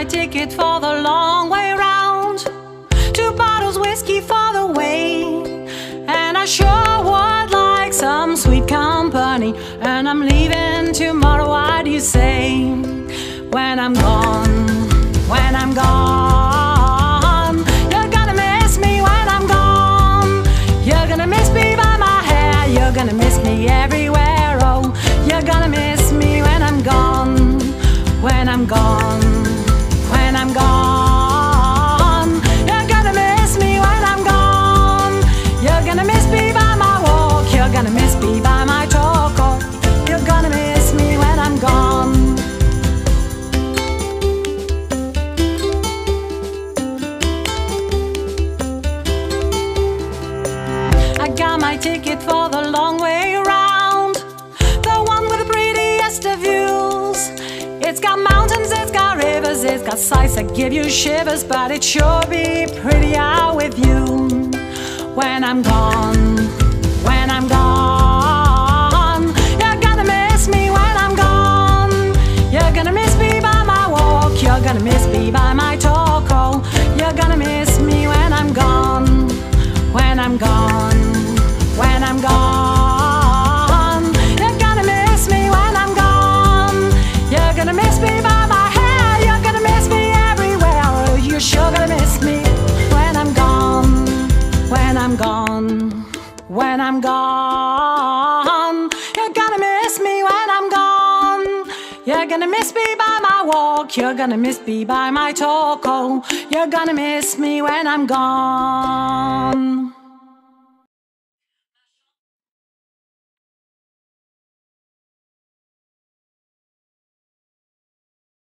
My ticket for the long way round. Two bottles whiskey for the way. And I sure would like some sweet company. And I'm leaving tomorrow, what do you say? When I'm gone, when I'm gone. My ticket for the long way around. The one with the prettiest of views. It's got mountains, it's got rivers, it's got sights that give you shivers, but it sure be prettier with you. When I'm gone, I'm gone. You're gonna miss me when I'm gone. You're gonna miss me by my hair. You're gonna miss me everywhere. Oh, you're sure gonna miss me when I'm gone. When I'm gone. When I'm gone. You're gonna miss me when I'm gone. You're gonna miss me by my walk. You're gonna miss me by my talk. Oh, you're gonna miss me when I'm gone.